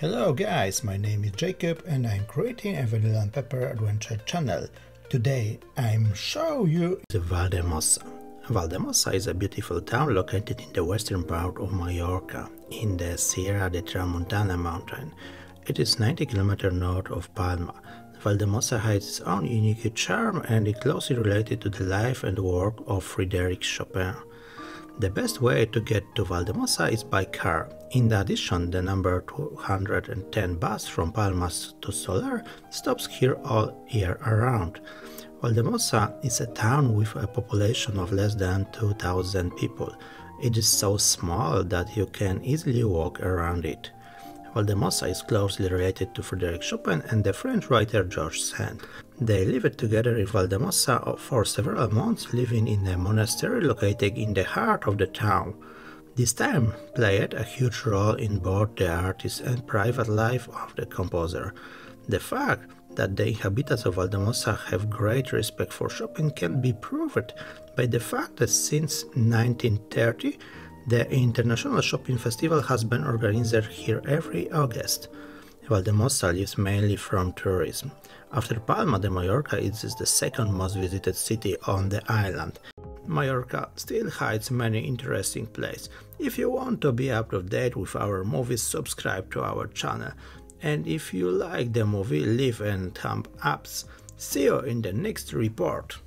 Hello guys, my name is Jacob and I'm creating a vanilla and pepper adventure channel. Today I'm show you the Valldemossa. Valldemossa is a beautiful town located in the western part of Mallorca, in the Sierra de Tramuntana mountain. It is 90 km north of Palma. Valldemossa has its own unique charm and is closely related to the life and work of Frédéric Chopin. The best way to get to Valldemossa is by car. In addition, the number 210 bus from Palmas to Soller stops here all year around. Valldemossa is a town with a population of less than 2000 people. It is so small that you can easily walk around it. Valldemossa is closely related to Frédéric Chopin and the French writer Georges Sand. They lived together in Valldemossa for several months, living in a monastery located in the heart of the town. This time played a huge role in both the artist and private life of the composer. The fact that the inhabitants of Valldemossa have great respect for Chopin can be proved by the fact that since 1930 the International Chopin Festival has been organized here every August. Valldemossa lives mainly from tourism. After Palma de Mallorca, it is the second most visited city on the island. Mallorca still hides many interesting places. If you want to be up to date with our movies, subscribe to our channel. And if you like the movie, leave and thumb ups. See you in the next report.